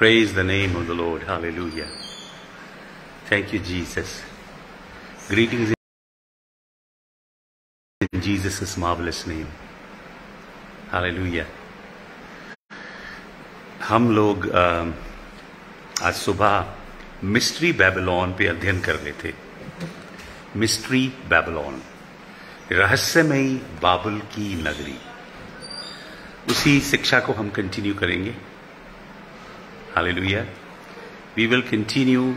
Praise the name of the Lord. Hallelujah. Thank you, Jesus. Greetings in Jesus' marvelous name. Hallelujah. हम लोग आज सुबह mystery Babylon पे अध्ययन कर रहे थे मिस्ट्री बेबीलोन रहस्यमयी बाबुल की नगरी उसी शिक्षा को हम कंटिन्यू करेंगे Hallelujah. We will continue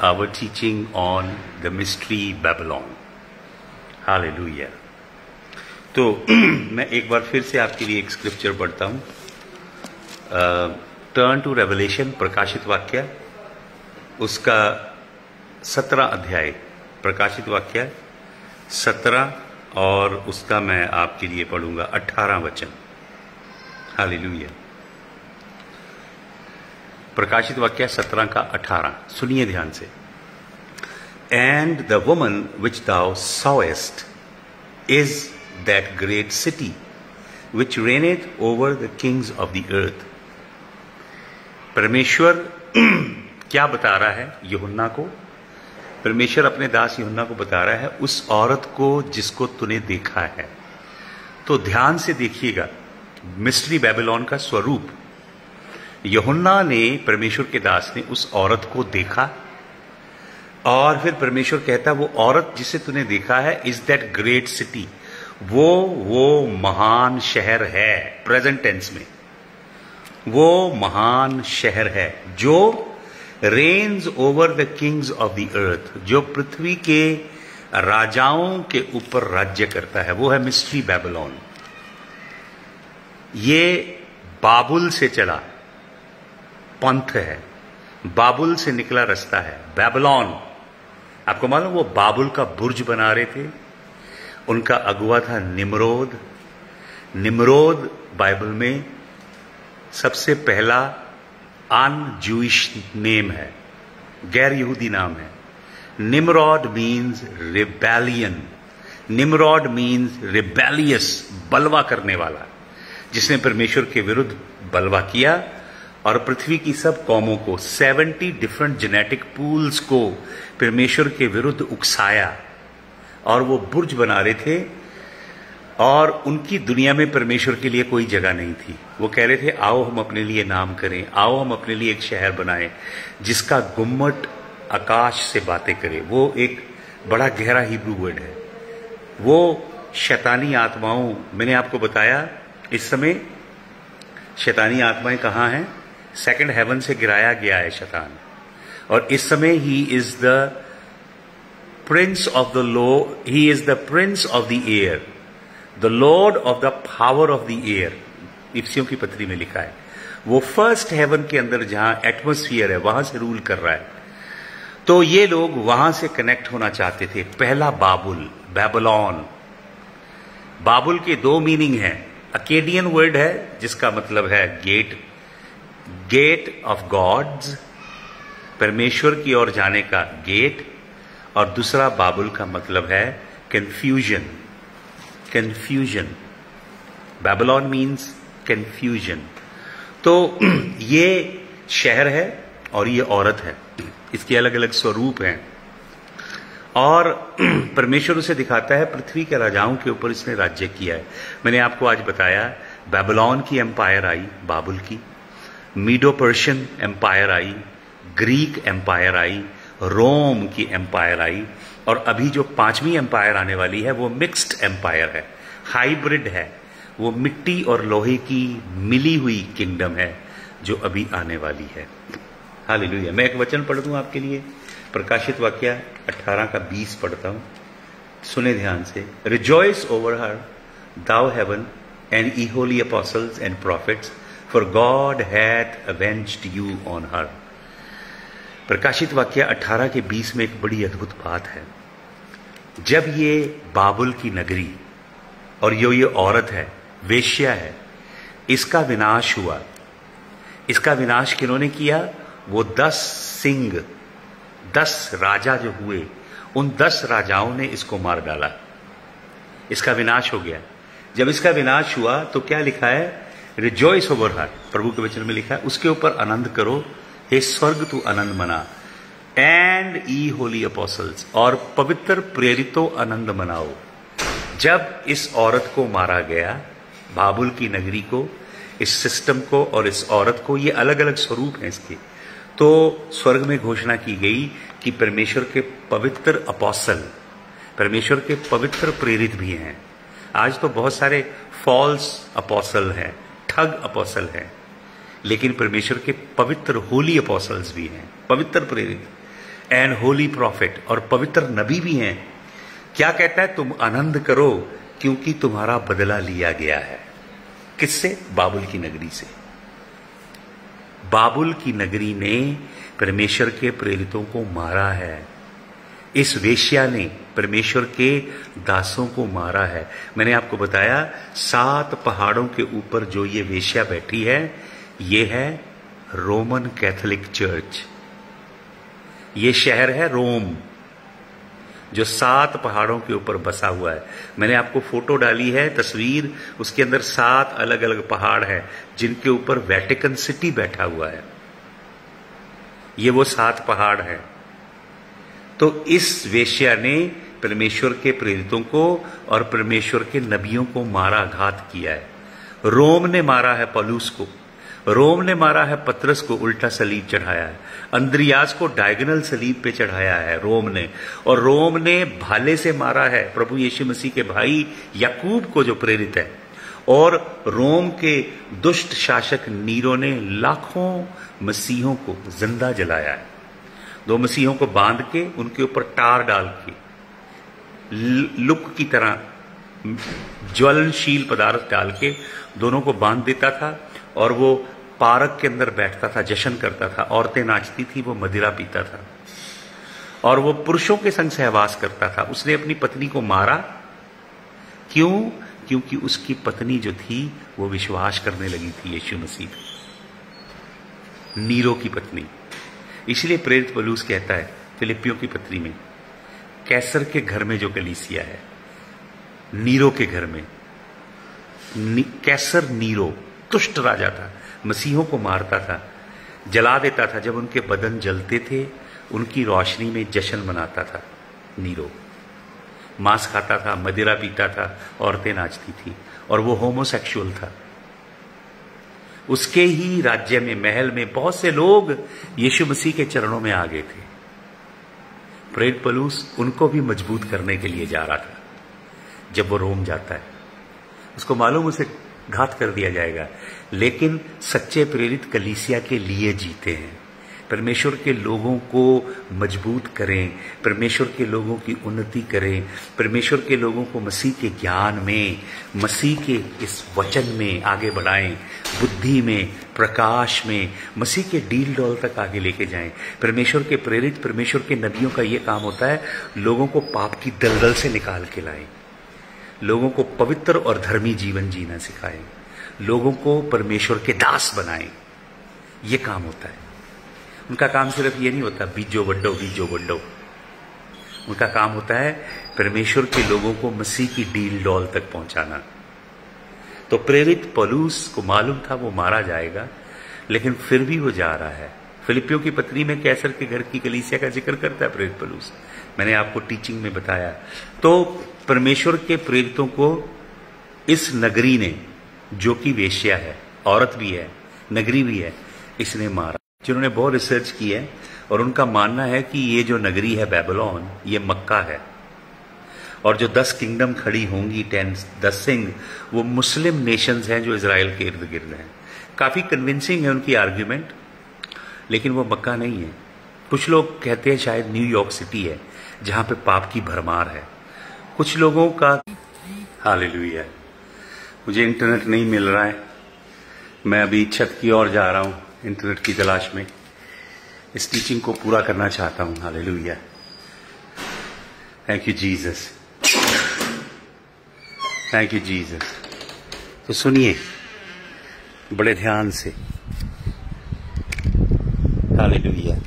our teaching on the mystery Babylon. Hallelujah. तो मैं एक बार फिर से आपके लिए एक स्क्रिप्चर पढ़ता हूँ टर्न टू रेवलेशन प्रकाशित वाक्य, उसका सत्रह अध्याय, प्रकाशित वाक्य, सत्रह और उसका मैं आपके लिए पढ़ूँगा, अठारह वचन हालेलुया प्रकाशित वाक्य सत्रह का अठारह। सुनिए ध्यान से। And the woman which thou sawest is that great city which reigneth over the kings of the earth परमेश्वर क्या बता रहा है? यहुन्ना को। परमेश्वर अपने दास यहुन्ना को बता रहा है, उस औरत को जिसको तूने देखा है। तो ध्यान से देखिएगा मिस्ट्री बेबीलोन का स्वरूप यहुन्ना ने परमेश्वर के दास ने उस औरत को देखा और फिर परमेश्वर कहता, वो औरत जिसे तूने देखा है इज़ दैट ग्रेट सिटी वो वो महान शहर है प्रेजेंट टेंस में. वो महान शहर है, जो reigns over the kings of the earth जो पृथ्वी के राजाओं के ऊपर राज्य करता है. वो है मिस्ट्री बेबीलोन ये बाबुल से चला पंथ है, बाबुल से निकला रास्ता है, बेबीलोन। आपको मालूम, वो बाबुल का बुर्ज बना रहे थे, उनका अगुआ था निमरोद। निमरोद बाइबल में सबसे पहला अन जूइश नेम है, गैर यहूदी नाम है। Nimrod means rebellion Nimrod means rebellious बलवा करने वाला, जिसने परमेश्वर के विरुद्ध बलवा किया और पृथ्वी की सब कौमों को 70 डिफरेंट जेनेटिक पूल्स को परमेश्वर के विरुद्ध उकसाया। और वो बुर्ज बना रहे थे और उनकी दुनिया में परमेश्वर के लिए कोई जगह नहीं थी। वो कह रहे थे, आओ हम अपने लिए नाम करें, आओ हम अपने लिए एक शहर बनाएँ, जिसका गुम्मट आकाश से बातें करे। वो एक बड़ा गहरा हिब्रू वर्ड है। वो शैतानी आत्माओं, मैंने आपको बताया, इस समय शैतानी आत्माएँ कहाँ हैं? सेकंड हेवन से गिराया गया है शैतान। और इस समय he is the prince of the low he is the prince of the air the lord of the power of the air इफ्सियों की पत्री में लिखा है। वो फ़र्स्ट हेवन के अंदर जहाँ एटमोस्फियर है, वहाँ से रूल कर रहा है। तो ये लोग वहाँ से कनेक्ट होना चाहते थे। पहला बाबुल बेबलॉन बाबुल के दो मीनिंग हैं। अकेडियन वर्ड है, जिसका मतलब है गेट गेट ऑफ़ गॉड्स परमेश्वर की ओर जाने का गेट और दूसरा बाबुल का मतलब है confusion confusion Babylon means confusion तो ये शहर है और ये औरत है। इसके अलग अलग स्वरूप हैं। और परमेश्वर उसे दिखाता है, पृथ्वी के राजाओं के ऊपर इसने राज्य किया है। मैंने आपको आज बताया बेबलॉन की एम्पायर आई, बाबुल की। मीडो पर्शियन एम्पायर आई ग्रीक एम्पायर आई रोम की एम्पायर आई, और अभी जो पांचवी एम्पायर आने वाली है, वो मिक्स्ड एम्पायर है हाइब्रिड है। वो मिट्टी और लोहे की मिली हुई किंगडम है, जो अभी आने वाली है। हालेलुया मैं एक वचन पढ़ दूँ आपके लिए? प्रकाशित वाक्य 18 का 20 पढ़ता हूँ। सुने ध्यान से। Rejoice over her thou heaven and ye holy apostles and prophets for God hath avenged you on her प्रकाशित वाक्य 18 के 20 में एक बड़ी अद्भुत बात है। जब ये बाबुल की नगरी और यो ये औरत है, वेश्या है, इसका विनाश हुआ। इसका विनाश किन्होंने किया? वो दस सिंह, दस राजा जो हुए, उन दस राजाओं ने इसको मार डाला। इसका विनाश हो गया। जब इसका विनाश हुआ तो क्या लिखा है? रिजॉइस ओवर हर प्रभु के वचन में लिखा है, उसके ऊपर आनंद करो, हे स्वर्ग, तू आनंद मना। एंड ई होली अपोसल्स और पवित्र, प्रेरितो, आनंद मनाओ। जब इस औरत को मारा गया, बाबुल की नगरी को, इस सिस्टम को और इस औरत को, ये अलग अलग स्वरूप हैं इसके। तो स्वर्ग में घोषणा की गई कि परमेश्वर के पवित्र अपोसल परमेश्वर के पवित्र प्रेरित भी हैं। आज तो बहुत सारे फॉल्स अपोसल हैं। ठग अपोसल हैं। लेकिन परमेश्वर के पवित्र होली अपोसल्स भी हैं। पवित्र प्रेरित, एंड होली प्रॉफिट और पवित्र नबी भी हैं। क्या कहता है, तुम आनंद करो क्योंकि तुम्हारा बदला लिया गया है। किससे? बाबुल की नगरी से। बाबुल की नगरी ने परमेश्वर के प्रेरितों को मारा है। इस वेश्या ने परमेश्वर के दासों को मारा है। मैंने आपको बताया, सात पहाड़ों के ऊपर जो ये वेश्या बैठी है, ये है रोमन कैथोलिक चर्च। ये शहर है रोम, जो सात पहाड़ों के ऊपर बसा हुआ है। मैंने आपको फ़ोटो डाली है, तस्वीर, उसके अंदर सात अलग अलग पहाड़ है, जिनके ऊपर वेटिकन सिटी बैठा हुआ है। ये वो सात पहाड़ है। तो इस वेश्या ने परमेश्वर के प्रेरितों को और परमेश्वर के नबियों को मारा घात किया है। रोम ने मारा है पलूस को। रोम ने मारा है पत्रस को उल्टा सलीब चढ़ाया है। अंद्रियास को डायगनल सलीब पे चढ़ाया है रोम ने। और रोम ने भाले से मारा है प्रभु यीशु मसीह के भाई याकूब को जो प्रेरित है। और रोम के दुष्ट शासक नीरो ने लाखों मसीहों को ज़िंदा जलाया है। दो मसीहों को बाँध के उनके ऊपर टार डाल के, लुक की तरह ज्वलनशील पदार्थ डाल के दोनों को बाँध देता था और वो पार्क के अंदर बैठता था, जश्न करता था, औरतें नाचती थी, वो मदिरा पीता था। और वो पुरुषों के संग सहवास करता था। उसने अपनी पत्नी को मारा। क्यों? क्योंकि उसकी पत्नी जो थी, वो विश्वास करने लगी थी यीशु मसीह नीरो की पत्नी। इसलिए प्रेरित बलूस कहता है फिलिपियों की पत्री में कैसर के घर में जो कलीसिया है नीरो के घर में नी, कैसर नीरो तुष्ट राजा था मसीहों को मारता था जला देता था जब उनके बदन जलते थे उनकी रोशनी में जश्न मनाता था नीरो। मांस खाता था मदिरा पीता था औरतें नाचती थी और वो होमोसेक्सुअल था। उसके ही राज्य में, महल में बहुत से लोग यीशु मसीह के चरणों में आ गए थे। प्रेत पलूस उनको भी मज़बूत करने के लिए जा रहा था। जब वो रोम जाता है, उसको मालूम उसे घात कर दिया जाएगा, लेकिन सच्चे प्रेरित कलीसिया के लिए जीते हैं। परमेश्वर के लोगों को मज़बूत करें, परमेश्वर के लोगों की उन्नति करें, परमेश्वर के लोगों को मसीह के ज्ञान में, मसीह के इस वचन में आगे बढ़ाएँ, बुद्धि में, प्रकाश में, मसीह के डील डॉल तक आगे लेके जाएँ। परमेश्वर के प्रेरित, परमेश्वर के नबियों का ये काम होता है, लोगों को पाप की दलदल से निकाल के लाएँ। लोगों को पवित्र और धर्मी जीवन जीना सिखाएँ। लोगों को परमेश्वर के दास बनाएँ। ये काम होता है। उनका काम सिर्फ़ ये नहीं होता, बीजो बड्डो बीजो बड्डो। उनका काम होता है परमेश्वर के लोगों को मसीह की डील डॉल तक पहुंचाना। तो प्रेरित पलूस को मालूम था वो मारा जाएगा, लेकिन फिर भी वो जा रहा है। फिलिपियो की पत्नी में कैसर के घर की कलीसिया का ज़िक्र करता है प्रेरित पलूस। मैंने आपको टीचिंग में बताया। तो परमेश्वर के प्रेरितों को इस नगरी ने, जो कि वेश्या है, औरत भी है, नगरी भी है, इसने मारा। जिन्होंने बहुत रिसर्च की है और उनका मानना है कि ये जो नगरी है बेबलॉन ये मक्का है। और जो दस किंगडम खड़ी होंगी टेन दस सिंह, वो मुस्लिम नेशंस हैं जो इसराइल के इर्द गिर्द हैं। काफ़ी कन्विंसिंग है उनकी आर्ग्यूमेंट लेकिन वो मक्का नहीं है। कुछ लोग कहते हैं शायद न्यूयॉर्क सिटी है, जहाँ पे पाप की भरमार है। कुछ लोगों का हाल मुझे इंटरनेट नहीं मिल रहा है। मैं अभी छत की ओर जा रहा हूँ। इंटरनेट की तलाश में। इस टीचिंग को पूरा करना चाहता हूँ। हाल thank you Jesus thank you Jesus तो सुनिए, बड़े ध्यान से। Hallelujah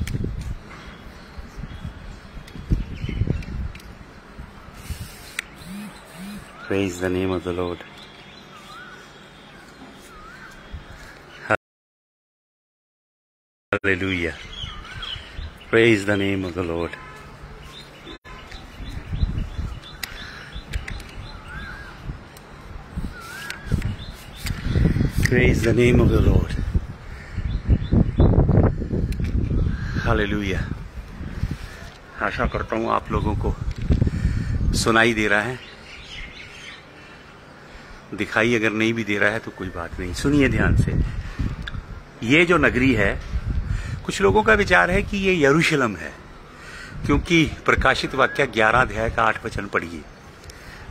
Praise the name of the Lord. Hallelujah. Praise the name of the Lord. Praise the name of the Lord. Hallelujah. आशा करता हूँ आप लोगों को सुनाई दे रहा है दिखाई अगर नहीं भी दे रहा है तो कोई बात नहीं सुनिए ध्यान से ये जो नगरी है कुछ लोगों का विचार है कि ये यरूशलम है, क्योंकि प्रकाशित वाक्य ग्यारह अध्याय का आठ वचन पढ़िए।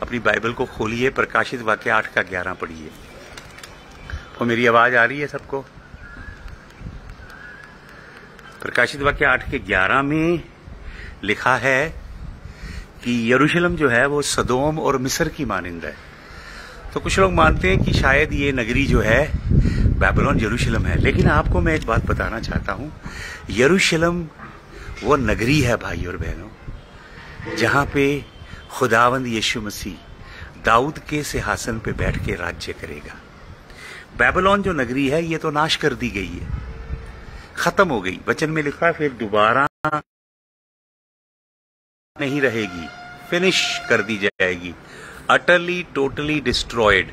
अपनी बाइबल को खोलिए, प्रकाशित वाक्य आठ का ग्यारह पढ़िए। तो मेरी आवाज़ आ रही है सबको? प्रकाशित वाक्य आठ के ग्यारह में लिखा है कि यरूशलेम जो है वो सदोम और मिस्र की मानिंद है। तो कुछ लोग मानते हैं कि शायद ये नगरी जो है बेबीलोन यरूशलेम है। लेकिन आपको मैं एक बात बताना चाहता हूँ। यरूशलेम वो नगरी है भाई और बहनों, जहाँ पे खुदावंद यीशु मसीह दाऊद के सिंहासन पे बैठ के राज्य करेगा। बेबीलोन जो नगरी है, ये तो नाश कर दी गई है। खत्म हो गई। वचन में लिखा फिर दोबारा नहीं रहेगी। फिनिश कर दी जाएगी। अटरली टोटली डिस्ट्रॉयड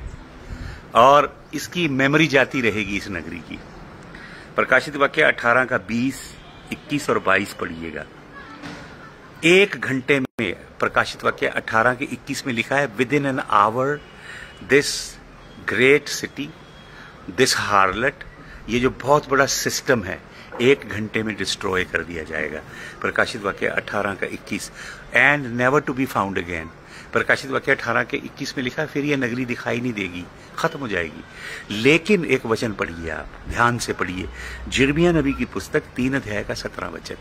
और इसकी मेमोरी जाती रहेगी इस नगरी की। प्रकाशित वाक्य 18 का 20, 21 और 22 पढ़िएगा। एक घंटे में प्रकाशित वाक्य 18 के 21 में लिखा है within an hour this great city this harlot ये जो बहुत बड़ा सिस्टम है एक घंटे में डिस्ट्रॉय कर दिया जाएगा। प्रकाशित वाक्य 18 का 21 and never to be found again प्रकाशित वाक्य 18 के 21 में लिखा, फिर ये नगरी दिखाई नहीं देगी, खत्म हो जाएगी। लेकिन एक वचन पढ़िए आप, ध्यान से पढ़िए। जिर्मिया नबी की पुस्तक तीन अध्याय का सत्रह वचन।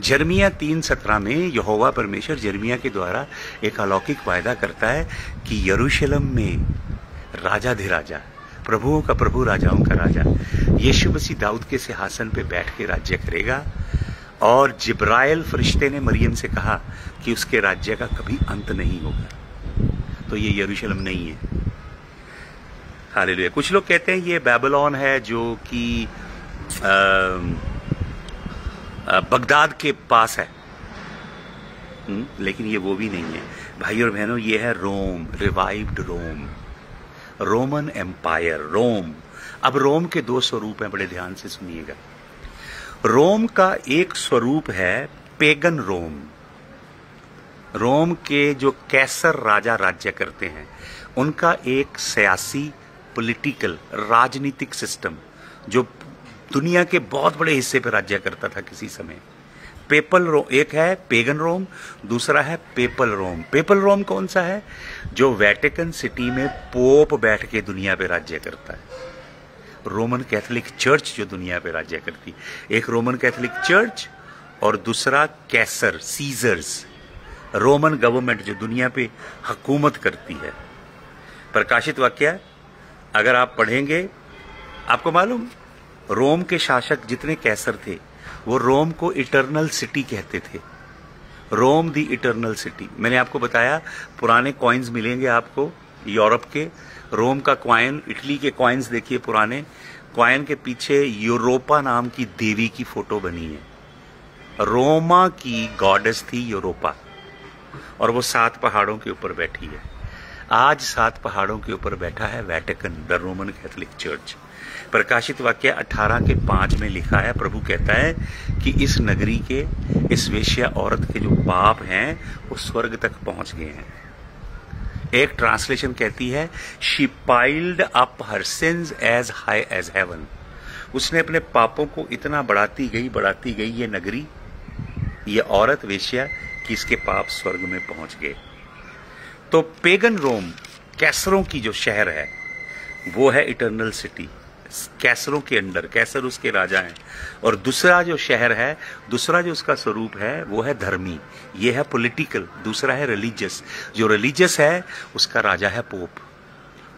जर्मिया तीन सत्रह में यहोवा परमेश्वर जर्मिया के द्वारा एक अलौकिक वायदा करता है कि यरूशलेम में राजा धे राजा, प्रभुओं का प्रभु, राजाओं का राजा। यीशु मसीह दाऊद के सिंहासन पे बैठ के राज्य करेगा। और जिब्राइल फरिश्ते ने मरियम से कहा कि उसके राज्य का कभी अंत नहीं होगा। तो ये यरूशलेम नहीं है। हालेलुया। कुछ लोग कहते हैं ये बेबलॉन है जो कि बगदाद के पास है। हुँ? लेकिन ये वो भी नहीं है। भाई और बहनों, ये है Rome, revived Rome. Roman empire, Rome. अब रोम के दो स्वरूप हैं, बड़े ध्यान से सुनिएगा। रोम का एक स्वरूप है पेगन रोम। रोम के जो कैसर राजा राज्य करते हैं, उनका एक सियासी पॉलिटिकल राजनीतिक सिस्टम जो दुनिया के बहुत बड़े हिस्से पर राज्य करता था किसी समय। पेपल रोम एक है पेगन रोम, दूसरा है पेपल रोम पेपल रोम कौन सा है? जो वेटिकन सिटी में पोप बैठ के दुनिया पे राज्य करता है। रोमन कैथोलिक चर्च जो दुनिया पे राज्य करती। एक रोमन कैथोलिक चर्च और दूसरा कैसर, सीजर्स। रोमन गवर्नमेंट जो दुनिया पे हकूमत करती है। प्रकाशित वाक्य अगर आप पढ़ेंगे, आपको मालूम, रोम के शासक जितने कैसर थे, वो रोम को इटरनल सिटी कहते थे। Rome the eternal city. मैंने आपको बताया, पुराने कॉइन्स मिलेंगे आपको, यूरोप के रोम का क्वाइन इटली के क्वाइंस देखिए पुराने क्वाइन के पीछे यूरोपा नाम की देवी की फ़ोटो बनी है। रोमा की गॉडेस थी यूरोपा, और वो सात पहाड़ों के ऊपर बैठी है। आज सात पहाड़ों के ऊपर बैठा है Vatican the Roman Catholic church प्रकाशित वाक्य 18 के पाँच में लिखा है, प्रभु कहता है कि इस नगरी के, इस वेश्या औरत के जो पाप हैं, वो स्वर्ग तक पहुँच गए हैं। एक ट्रांसलेशन कहती है she piled up her sins as high as heaven उसने अपने पापों को इतना बढ़ाती गई बढ़ाती गई ये नगरी, ये औरत वेश्या, कि इसके पाप स्वर्ग में पहुँच गए। तो पेगन रोम कैसरों की जो शहर है, वो है इटर्नल सिटी कैसरों के अंडर कैसर उसके राजा हैं। और दूसरा जो शहर है, दूसरा जो उसका स्वरूप है, वो है धर्मी। ये है पॉलिटिकल दूसरा है रिलीजियस जो रिलीजियस है, उसका राजा है पोप।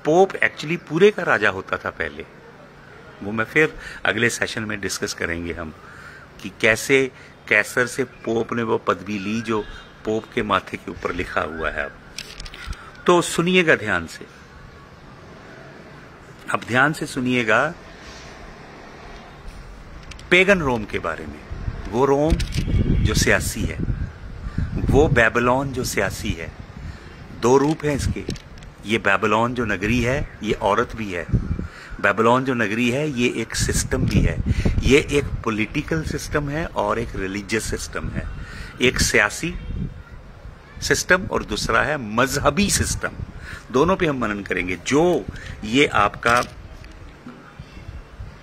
पोप एक्चुअली पूरे का राजा होता था पहले। वो मैं फिर अगले सेशन में डिस्कस करेंगे हम कि कैसे कैसर से पोप ने वो पदवी ली जो पोप के माथे के ऊपर लिखा हुआ है। अब तो सुनिएगा ध्यान से। अब ध्यान से सुनिएगा, पेगन रोम के बारे में। वो रोम जो सियासी है, वो बेबलॉन जो सियासी है, दो रूप हैं इसके। ये बेबलॉन जो नगरी है, ये औरत भी है। बेबलॉन जो नगरी है, ये एक सिस्टम भी है। ये एक पॉलिटिकल सिस्टम है और एक रिलीजियस सिस्टम है। एक सियासी सिस्टम और दूसरा है मजहबी सिस्टम। दोनों पे हम मनन करेंगे। जो ये आपका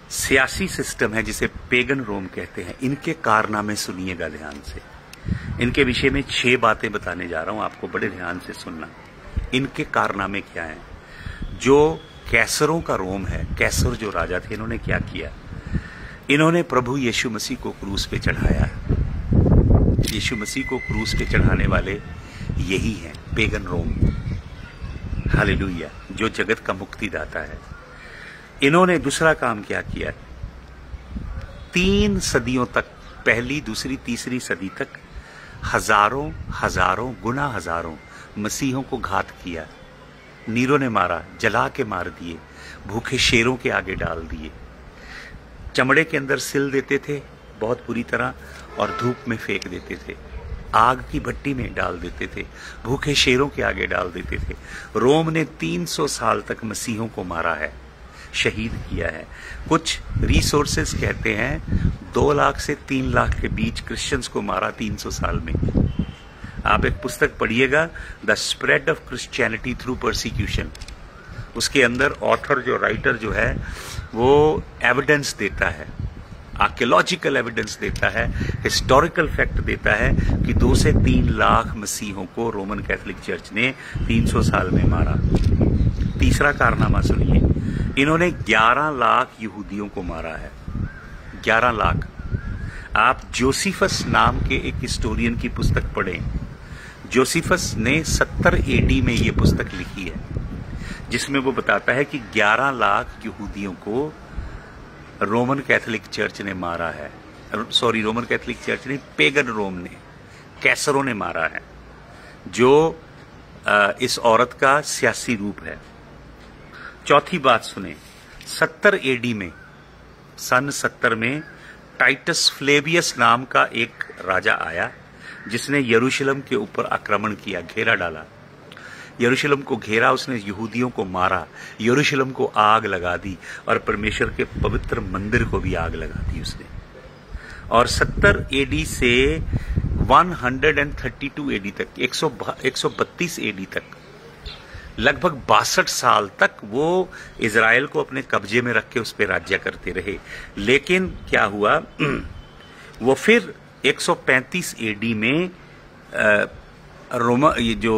सियासी सिस्टम है, जिसे पेगन रोम कहते हैं, इनके कारनामे सुनिएगा ध्यान से। इनके विषय में छह बातें बताने जा रहा हूँ आपको बड़े ध्यान से सुनना। इनके कारनामे क्या हैं? जो कैसरों का रोम है, कैसर जो राजा थे, इन्होंने क्या किया? इन्होंने प्रभु यीशु मसीह को क्रूस पे चढ़ाया। यीशु मसीह को क्रूस पे चढ़ाने वाले यही हैं, पेगन रोम। हालेलुया, जो जगत का मुक्तिदाता है। इन्होंने दूसरा काम क्या किया? तीन सदियों तक, पहली, दूसरी, तीसरी सदी तक हज़ारों हज़ारों, गुना हज़ारों मसीहों को घात किया। नीरो ने मारा, जला के मार दिए, भूखे शेरों के आगे डाल दिए। चमड़े के अंदर सिल देते थे, बहुत बुरी तरह, और धूप में फेंक देते थे। आग की भट्टी में डाल देते थे, भूखे शेरों के आगे डाल देते थे। रोम ने 300 साल तक मसीहों को मारा है, शहीद किया है। कुछ रिसोर्सेस कहते हैं, दो लाख से तीन लाख के बीच क्रिश्चियंस को मारा 300 साल में। आप एक पुस्तक पढ़िएगा the spread of Christianity through persecution उसके अंदर ऑथर जो राइटर जो है, वो एविडेंस देता है। आर्कियोलॉजिकल एविडेंस देता है हिस्टोरिकल फैक्ट देता है कि दो से तीन लाख मसीहों को रोमन कैथोलिक चर्च ने 300 साल में मारा। तीसरा कारनामा सुनिए। इन्होंने 11 लाख यहूदियों को मारा है। 11 लाख। आप जोसिफस नाम के एक हिस्टोरियन की पुस्तक पढ़ें। जोसिफस ने 70 एडी में यह पुस्तक लिखी है, जिसमें वो बताता है कि 11 लाख यहूदियों को रोमन कैथोलिक चर्च ने मारा है। सॉरी, रोमन कैथोलिक चर्च ने पेगन रोम ने, कैसरों ने मारा है। जो इस औरत का सियासी रूप है। चौथी बात सुने। सत्तर एडी में, सन सत्तर में टाइटस फ्लेवियस नाम का एक राजा आया, जिसने यरूशलेम के ऊपर आक्रमण किया, घेरा डाला। यरूशलेम को घेरा, उसने यहूदियों को मारा, यरूशलेम को आग लगा दी और परमेश्वर के पवित्र मंदिर को भी आग लगा दी उसने। और 70 एडी से 132 एडी तक 132 एडी तक, लगभग बासठ साल तक वो इसराइल को अपने कब्जे में रख के उस पर राज्य करते रहे। लेकिन क्या हुआ? वो फिर 135 एडी में रोमा, ये जो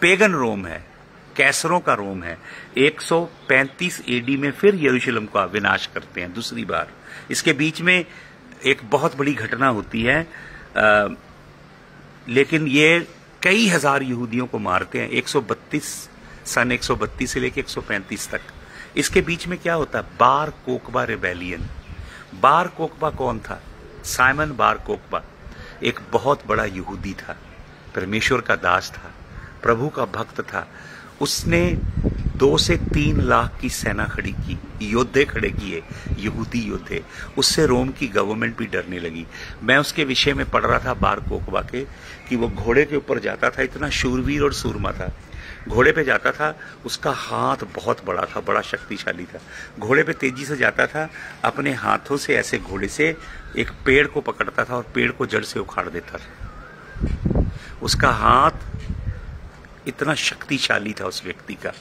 पेगन रोम है कैसरों का रोम है। 135 एडी में फिर यरूशलेम का विनाश करते हैं दूसरी बार। इसके बीच में एक बहुत बड़ी घटना होती है आ, लेकिन ये कई हज़ार यहूदियों को मारते हैं 132 सन 132 से लेकर 135 तक। इसके बीच में क्या होता है बार कोकबा रेबेलियन। बार कोकबा कौन था? साइमन बार कोकबा एक बहुत बड़ा यहूदी था परमेश्वर का दास था। प्रभु का भक्त था। उसने दो से तीन लाख की सेना खड़ी की। योद्धे खड़े किए, यहूदी योद्धे। उससे रोम की गवर्नमेंट भी डरने लगी। मैं उसके विषय में पढ़ रहा था बार कोकबा के, कि वो घोड़े के ऊपर जाता था, इतना शूरवीर और सूरमा था। घोड़े पे जाता था, उसका हाथ बहुत बड़ा था, बड़ा शक्तिशाली था। घोड़े पे तेज़ी से जाता था, अपने हाथों से ऐसे घोड़े से एक पेड़ को पकड़ता था और पेड़ को जड़ से उखाड़ देता था। उसका हाथ इतना शक्तिशाली था उस व्यक्ति का,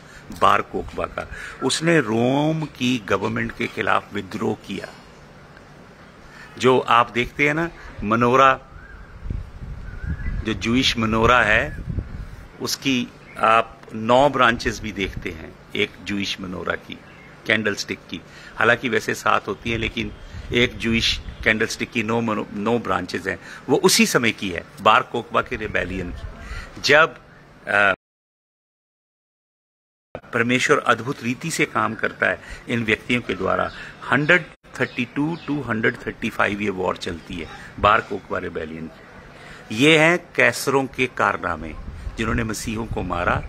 बार कोकबा का। उसने रोम की गवर्नमेंट के खिलाफ विद्रोह किया। जो आप देखते हैं ना, मनोरा, जो जूश मनोरा है, उसकी आप नौ ब्रांचेस भी देखते हैं, एक जूश मनोरा की कैंडल स्टिक की। हालाँकि वैसे सात होती है, लेकिन एक जूश कैंडल स्टिक की नौ नौ ब्रांचेस हैं। वो उसी समय की है, बार कोकबा के रिबेलियन की। जब परमेश्वर अद्भुत रीति से काम करता है इन व्यक्तियों के द्वारा। 132 टू 135 ये वॉर चलती है, बार कोकबा रिबेलियन। ये हैं कैसरों के कारनामे, जिन्होंने मसीहों को मारा,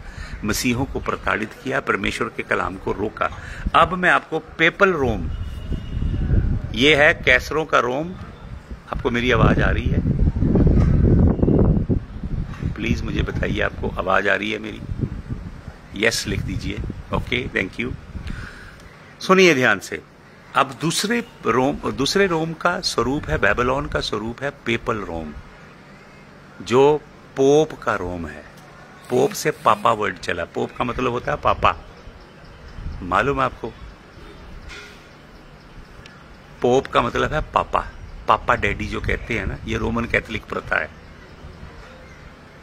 मसीहों को प्रताड़ित किया, परमेश्वर के कलाम को रोका। अब मैं आपको पेपल रोम, ये है कैसरों का रोम। आपको मेरी आवाज़ आ रही है? प्लीज़ मुझे बताइए, आपको आवाज़ आ रही है मेरी? यस लिख दीजिए। ओके थैंक यू सुनिए ध्यान से। अब दूसरे रोम दूसरे रोम का स्वरूप है बेबलॉन का स्वरूप है पेपल रोम जो पोप का रोम है। पोप से पापा वर्ड चला। पोप का मतलब होता है पापा मालूम है आपको? पोप का मतलब है पापा पापा डैडी जो कहते हैं ना, ये रोमन कैथोलिक प्रथा है।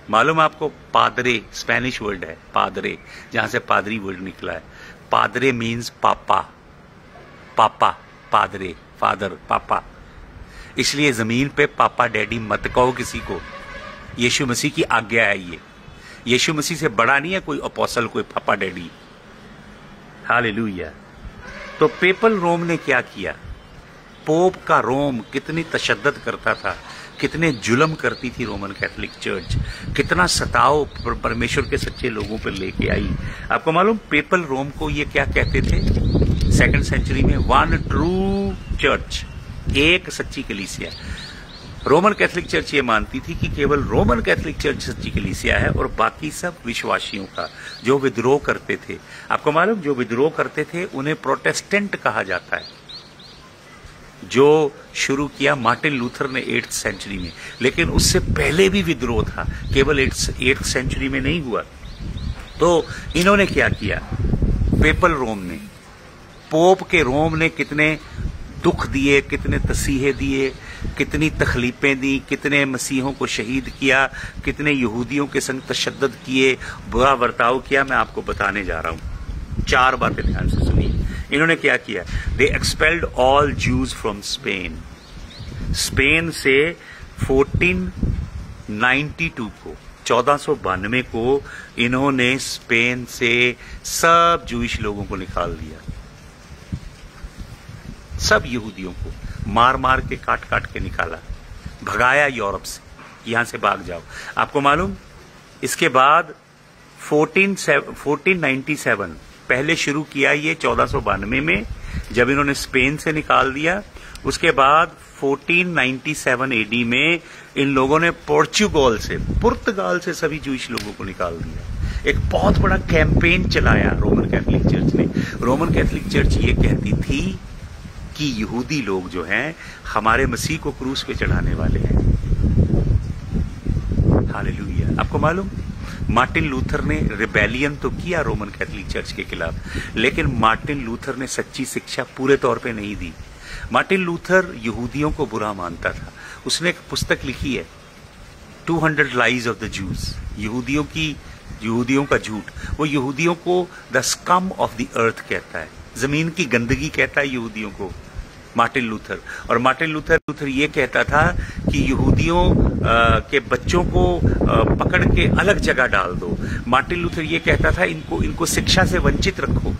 मालूम आपको पादरे स्पेनिश वर्ड है, पादरे, जहाँ से पादरी वर्ड निकला है। पादरे मीन्स पापा पापा, पादरे फादर पापा। इसलिए ज़मीन पे पापा, डैडी मत कहो किसी को, यीशु मसीह की आज्ञा है ये। यीशु मसीह से बड़ा नहीं है कोई अपोसल कोई पापा, डैडी। हालेलुया तो पेपल रोम ने क्या किया? पोप का रोम कितनी तशद्दद करता था? कितने जुलम करती थी रोमन कैथोलिक चर्च, कितना सताव परमेश्वर के सच्चे लोगों पर लेके आई। आपको मालूम, पेपल रोम को ये क्या कहते थे? सेकंड सेंचुरी में वन ट्रू चर्च एक सच्ची कलीसिया। रोमन कैथोलिक चर्च ये मानती थी कि केवल रोमन कैथोलिक चर्च सच्ची कलीसिया है और बाकी सब विश्वासियों का, जो विद्रोह करते थे। आपको मालूम, जो विद्रोह करते थे, उन्हें प्रोटेस्टेंट कहा जाता है। जो शुरू किया मार्टिन लूथर ने एट्थ सेंचुरी में। लेकिन उससे पहले भी विद्रोह था, केवल एट्थ सेंचुरी में नहीं हुआ। तो इन्होंने क्या किया? पेपल रोम ने। पोप के रोम ने कितने दुख दिए, कितने तसीहे दिए, कितनी तकलीफें दी, कितने मसीहों को शहीद किया, कितने यहूदियों के संग तशद किए, बुरा बर्ताव किया, मैं आपको बताने जा रहा हूँ। चार बातें ध्यान से सुनिए। इन्होंने क्या किया? They expelled all Jews from Spain Spain से 1492 को चौदह को इन्होंने स्पेन से सब जूश लोगों को निकाल दिया। सब यहूदियों को मार मार के काट काट के निकाला। भगाया यूरोप से। यहाँ से भाग जाओ। आपको मालूम? इसके बाद 14, 1497 पहले शुरू किया ये चौदह में, जब इन्होंने स्पेन से निकाल दिया। उसके बाद 1497 एडी में इन लोगों ने पोर्चुगल से, पुर्तगाल से सभी जूश लोगों को निकाल दिया। एक बहुत बड़ा कैंपेन चलाया रोमन कैथोलिक चर्च ने। रोमन कैथोलिक चर्च ये कहती थी कि यहूदी लोग जो हैं, हमारे मसीह को क्रूस पे चढ़ाने वाले हैं। हालेलुया। आपको मालूम? मार्टिन लूथर ने रिबेलियन तो किया रोमन कैथोलिक चर्च के खिलाफ, लेकिन मार्टिन लूथर ने सच्ची शिक्षा पूरे तौर पे नहीं दी। मार्टिन लूथर यहूदियों को बुरा मानता था। उसने एक पुस्तक लिखी है 200 लाइज ऑफ़ द जूस यहूदियों की, यहूदियों का झूठ। वो यहूदियों को the scum of the earth कहता है। ज़मीन की गंदगी कहता है यहूदियों को। Martin Luther. और मार्टिन लूथर लूथर ये कहता था कि यहूदियों के बच्चों को पकड़ के अलग जगह डाल दो। मार्टिन लूथर ये कहता था, इनको इनको शिक्षा से वंचित रखो।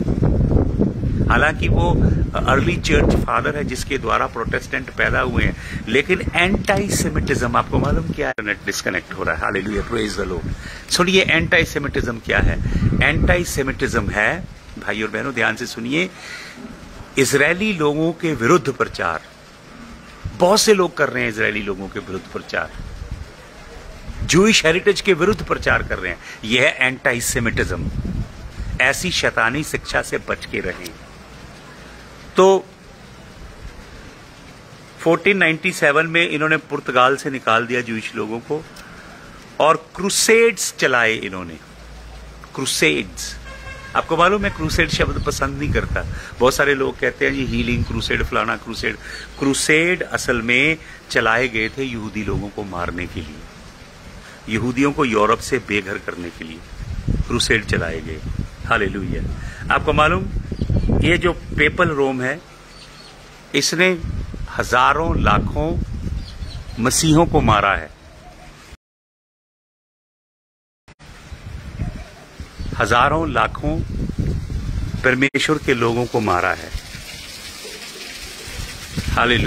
हालाँकि वो अर्ली चर्च फादर है, जिसके द्वारा प्रोटेस्टेंट पैदा हुए हैं। लेकिन एंटाई सेमिटिज्म आपको मालूम क्या है? नेट डिस्कनेक्ट हो रहा है। सुनिए एंटाई सेमिटिज्म क्या है? एंटाई सेमिटिज्म है भाई और बहनों, ध्यान से सुनिए। इसराइली लोगों के विरुद्ध प्रचार। बहुत से लोग कर रहे हैं इसराइली लोगों के विरुद्ध प्रचार। जूश हेरिटेज के विरुद्ध प्रचार कर रहे हैं। यह है एंटाई सेमिटिज्म ऐसी शैतानी शिक्षा से बच के रहे। तो 1497 में इन्होंने पुर्तगाल से निकाल दिया जूइश लोगों को और क्रूसेड्स चलाए इन्होंने। क्रूसेड्स आपको मालूम मैं क्रूसेड शब्द पसंद नहीं करता। बहुत सारे लोग कहते हैं, जी हीलिंग क्रूसेड फलाना क्रूसेड क्रूसेड असल में चलाए गए थे यहूदी लोगों को मारने के लिए। यहूदियों को यूरोप से बेघर करने के लिए क्रूसेड चलाए गए। हाले आपको मालूम, ये जो पेपल रोम है, इसने हज़ारों लाखों मसीहों को मारा है। हज़ारों लाखों परमेश्वर के लोगों को मारा है। हाले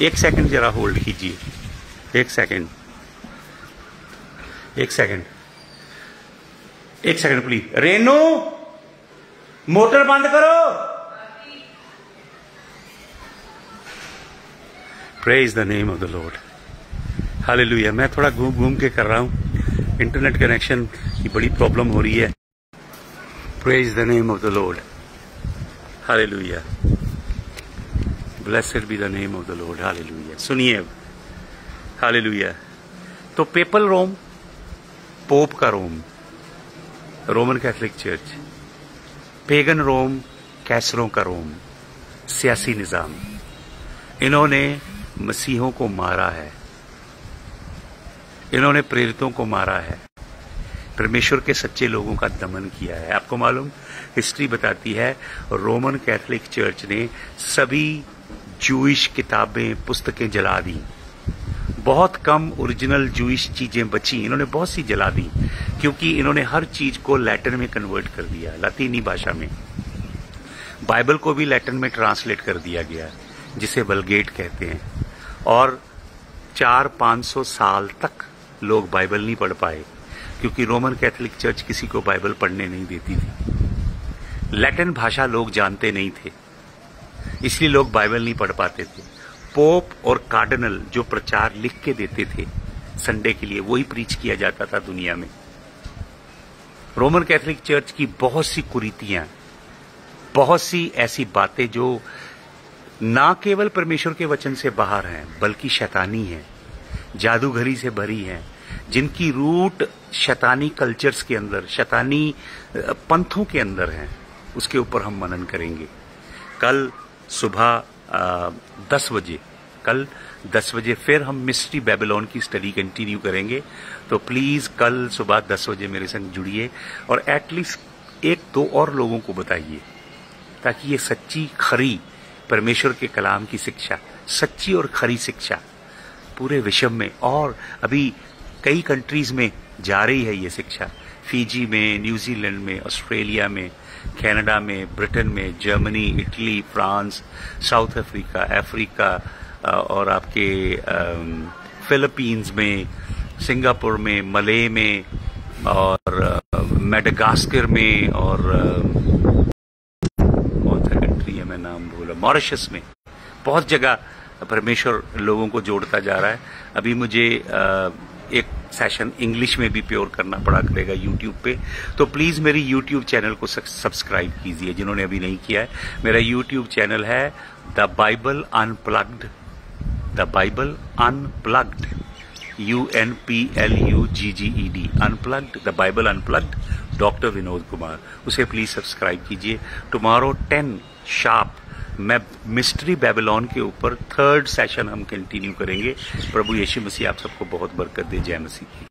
एक सेकंड जरा होल्ड कीजिए। एक सेकंड। एक सेकंड। एक सेकंड प्लीज़ रेनू, मोटर बंद करो। Praise the name of the Lord hallelujah. मैं थोड़ा घूम घूम के कर रहा हूँ। इंटरनेट कनेक्शन की बड़ी प्रॉब्लम हो रही है। Praise the name of the Lord hallelujah blessed be the name of the Lord hallelujah सुनिए अब। हालेलुया तो पेपल रोम पोप का Rome Roman Catholic church pagan Rome कैसरों का रोम सियासी निज़ाम। इन्होंने मसीहों को मारा है। इन्होंने प्रेरितों को मारा है। परमेश्वर के सच्चे लोगों का दमन किया है। आपको मालूम, हिस्ट्री बताती है, रोमन कैथोलिक चर्च ने सभी जूश किताबें, पुस्तकें जला दी। बहुत कम ओरिजिनल जूइश चीज़ें बची, इन्होंने बहुत सी जला दी, क्योंकि इन्होंने हर चीज़ को लैटिन में कन्वर्ट कर दिया, लातीनी भाषा में। बाइबल को भी लैटिन में ट्रांसलेट कर दिया गया, जिसे बलगेट कहते हैं। और चार पाँच सौ साल तक लोग बाइबल नहीं पढ़ पाए, क्योंकि रोमन कैथोलिक चर्च किसी को बाइबल पढ़ने नहीं देती थी। लैटिन भाषा लोग जानते नहीं थे, इसलिए लोग बाइबल नहीं पढ़ पाते थे। पोप और कार्डिनल जो प्रचार लिख के देते थे, संडे के लिए वही प्रीच किया जाता था दुनिया में। रोमन कैथोलिक चर्च की बहुत सी कुरीतियाँ, बहुत सी ऐसी बातें जो ना केवल परमेश्वर के वचन से बाहर हैं, बल्कि शैतानी है। जादूगरी से भरी है, जिनकी रूट शैतानी कल्चर्स के अंदर, शैतानी पंथों के अंदर है, उसके ऊपर हम मनन करेंगे। कल सुबह दस बजे, कल दस बजे फिर हम मिस्ट्री बेबीलोन की स्टडी कंटिन्यू करेंगे। तो प्लीज़ कल सुबह दस बजे मेरे संग जुड़िए और एटलीस्ट एक दो और लोगों को बताइए, ताकि ये सच्ची खरी परमेश्वर के कलाम की शिक्षा, सच्ची और खरी शिक्षा पूरे विश्व में और अभी कई कंट्रीज़ में जा रही है ये शिक्षा। फीजी में न्यूजीलैंड में ऑस्ट्रेलिया में कनाडा में ब्रिटेन में Germany Italy France South Africa Africa और आपके फिलीपींस में सिंगापुर में मले में, और मेडागास्कर में, और कौन सा कंट्री है मैं नाम भूला? मॉरिशस में। बहुत जगह परमेश्वर लोगों को जोड़ता जा रहा है। अभी मुझे एक सेशन इंग्लिश में भी प्योर करना पड़ा करेगा यूट्यूब पे। तो प्लीज़ मेरी यूट्यूब चैनल को सब्सक्राइब कीजिए, जिन्होंने अभी नहीं किया है। मेरा यूट्यूब चैनल है the Bible unplugged the Bible unplugged U N P L U G G E D unplugged the Bible unplugged doctor Vinod Kumar उसे प्लीज़ सब्सक्राइब कीजिए। टुमारो टेन शार्प मैं मिस्ट्री बेबीलोन के ऊपर third session हम continue करेंगे। प्रभु यीशु मसीह आप सबको बहुत बरकत दे। जय मसीह।